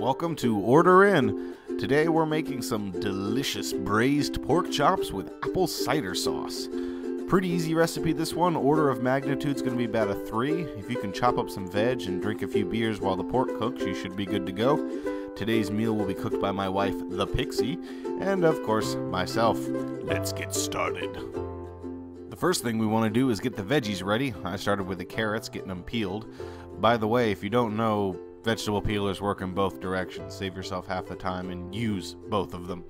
Welcome to Ohrter In. Today we're making some delicious braised pork chops with apple cider sauce. Pretty easy recipe this one. Order of magnitude is going to be about a 3. If you can chop up some veg and drink a few beers while the pork cooks, you should be good to go. Today's meal will be cooked by my wife, the Pixie, and of course, myself. Let's get started. The first thing we want to do is get the veggies ready. I started with the carrots, getting them peeled. By the way, if you don't know, vegetable peelers work in both directions. Save yourself half the time and use both of them.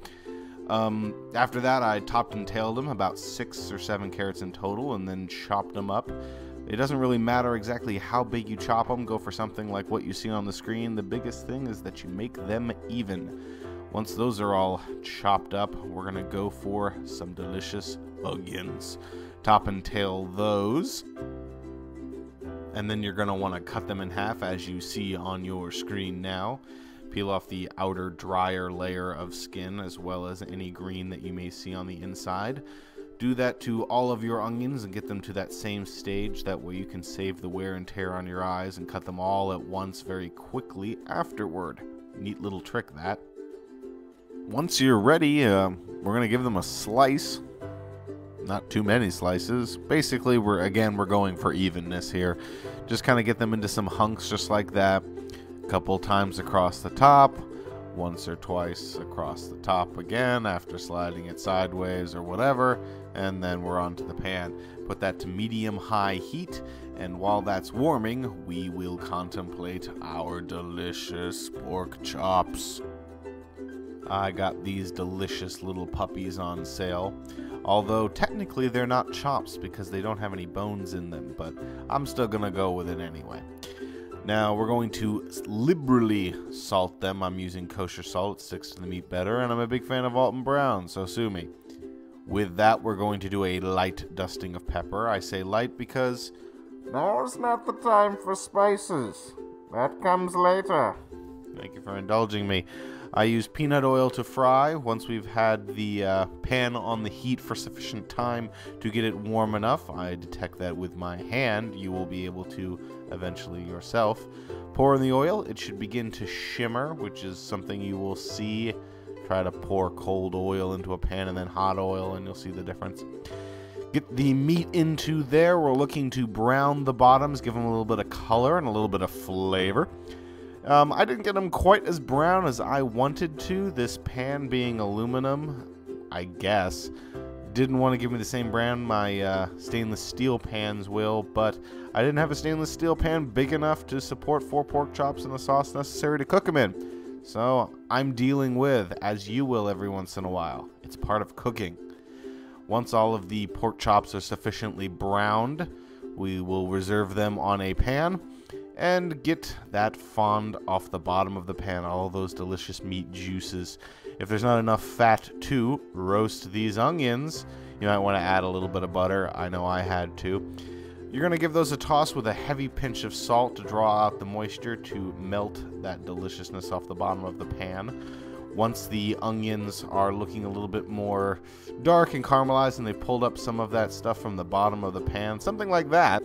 Um, after that, I topped and tailed them, about six or seven carrots in total, and then chopped them up. It doesn't really matter exactly how big you chop them, go for something like what you see on the screen. The biggest thing is that you make them even. Once those are all chopped up, we're going to go for some delicious onions. Top and tail those and then you're going to want to cut them in half as you see on your screen now. Peel off the outer drier layer of skin as well as any green that you may see on the inside. Do that to all of your onions and get them to that same stage. That way you can save the wear and tear on your eyes and cut them all at once very quickly afterward. Neat little trick that. Once you're ready, uh, we're going to give them a slice not too many slices. Basically, we're again we're going for evenness here. Just kind of get them into some hunks just like that. A couple times across the top, once or twice across the top again after sliding it sideways or whatever, and then we're onto the pan. Put that to medium high heat, and while that's warming, we will contemplate our delicious pork chops. I got these delicious little puppies on sale. Although technically they're not chops because they don't have any bones in them, but I'm still gonna go with it anyway. Now we're going to liberally salt them. I'm using kosher salt, it sticks to the meat better, and I'm a big fan of Alton Brown, so sue me. With that, we're going to do a light dusting of pepper. I say light because now's not the time for spices. That comes later. Thank you for indulging me. I use peanut oil to fry. Once we've had the uh, pan on the heat for sufficient time to get it warm enough, I detect that with my hand. You will be able to eventually yourself. Pour in the oil. It should begin to shimmer, which is something you will see. Try to pour cold oil into a pan and then hot oil, and you'll see the difference. Get the meat into there. We're looking to brown the bottoms, give them a little bit of color and a little bit of flavor. Um, I didn't get them quite as brown as I wanted to. This pan being aluminum, I guess, didn't want to give me the same brand my uh, stainless steel pans will, but I didn't have a stainless steel pan big enough to support four pork chops and the sauce necessary to cook them in. So I'm dealing with, as you will every once in a while. It's part of cooking. Once all of the pork chops are sufficiently browned, we will reserve them on a pan and get that fond off the bottom of the pan, all those delicious meat juices. If there's not enough fat to roast these onions, you might want to add a little bit of butter. I know I had to. You're going to give those a toss with a heavy pinch of salt to draw out the moisture to melt that deliciousness off the bottom of the pan. Once the onions are looking a little bit more dark and caramelized and they pulled up some of that stuff from the bottom of the pan, something like that,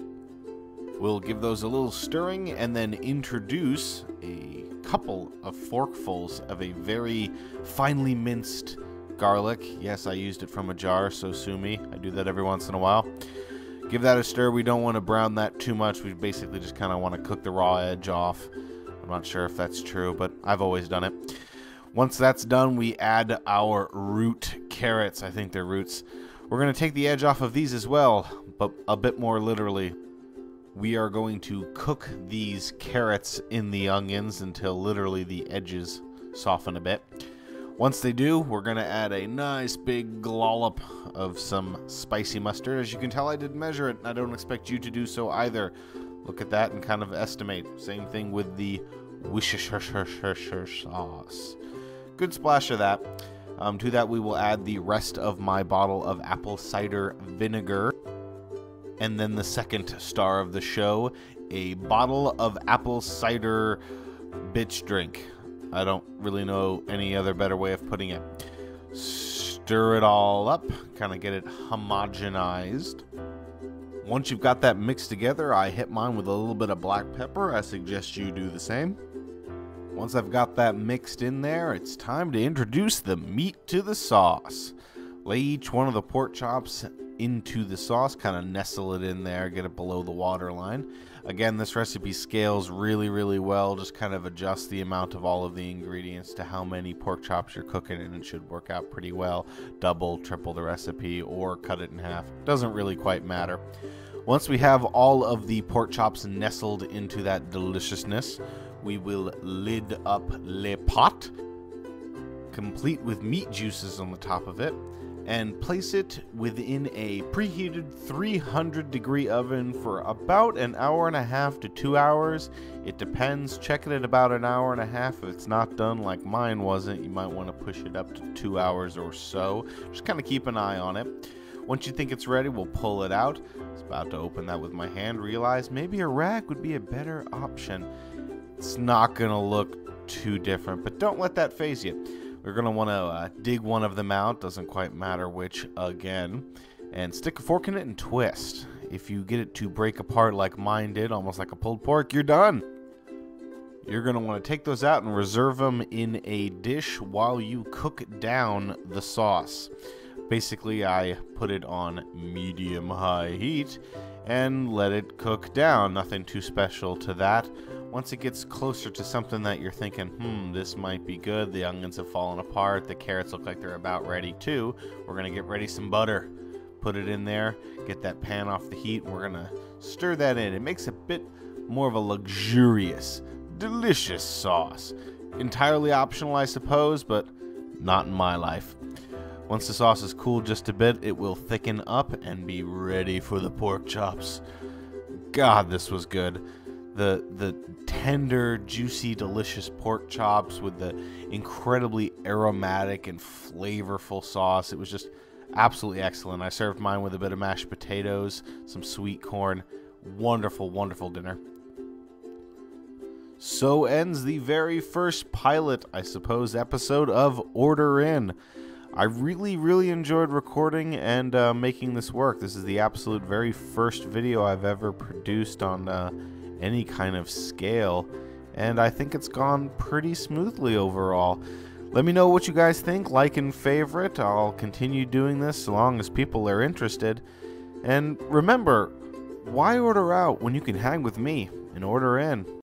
We'll give those a little stirring and then introduce a couple of forkfuls of a very finely minced garlic. Yes, I used it from a jar, so sue me. I do that every once in a while. Give that a stir. We don't want to brown that too much. We basically just kind of want to cook the raw edge off. I'm not sure if that's true, but I've always done it. Once that's done, we add our root carrots. I think they're roots. We're going to take the edge off of these as well, but a bit more literally we are going to cook these carrots in the onions until literally the edges soften a bit. Once they do, we're going to add a nice big glollop of some spicy mustard. As you can tell, I did measure it, and I don't expect you to do so either. Look at that and kind of estimate. Same thing with the Worcestershire sauce. Good splash of that. Um, to that, we will add the rest of my bottle of apple cider vinegar. And then the second star of the show, a bottle of apple cider bitch drink. I don't really know any other better way of putting it. Stir it all up, kind of get it homogenized. Once you've got that mixed together, I hit mine with a little bit of black pepper. I suggest you do the same. Once I've got that mixed in there, it's time to introduce the meat to the sauce. Lay each one of the pork chops into the sauce, kind of nestle it in there, get it below the water line. Again, this recipe scales really, really well. Just kind of adjust the amount of all of the ingredients to how many pork chops you're cooking, and it should work out pretty well. Double, triple the recipe, or cut it in half. Doesn't really quite matter. Once we have all of the pork chops nestled into that deliciousness, we will lid up le pot, complete with meat juices on the top of it, and place it within a preheated 300 degree oven for about an hour and a half to two hours. It depends. Check it at about an hour and a half. If it's not done like mine wasn't, you might want to push it up to two hours or so. Just kind of keep an eye on it. Once you think it's ready, we'll pull it out. I was about to open that with my hand, realize maybe a rack would be a better option. It's not going to look too different, but don't let that phase you. We're going to want to uh, dig one of them out, doesn't quite matter which again, and stick a fork in it and twist. If you get it to break apart like mine did, almost like a pulled pork, you're done. You're going to want to take those out and reserve them in a dish while you cook down the sauce. Basically, I put it on medium high heat and let it cook down. Nothing too special to that. Once it gets closer to something that you're thinking, hmm, this might be good, the onions have fallen apart, the carrots look like they're about ready too, we're going to get ready some butter. Put it in there, get that pan off the heat, and we're going to stir that in. It makes a bit more of a luxurious, delicious sauce. Entirely optional, I suppose, but not in my life. Once the sauce is cooled just a bit, it will thicken up and be ready for the pork chops. God, this was good. The the tender, juicy, delicious pork chops with the incredibly aromatic and flavorful sauce. It was just absolutely excellent. I served mine with a bit of mashed potatoes, some sweet corn. Wonderful, wonderful dinner. So ends the very first pilot, I suppose, episode of Ohrter In. I really, really enjoyed recording and uh, making this work. This is the absolute very first video I've ever produced on uh, any kind of scale, and I think it's gone pretty smoothly overall. Let me know what you guys think, like and favorite. I'll continue doing this so long as people are interested. And remember, why order out when you can hang with me and order in?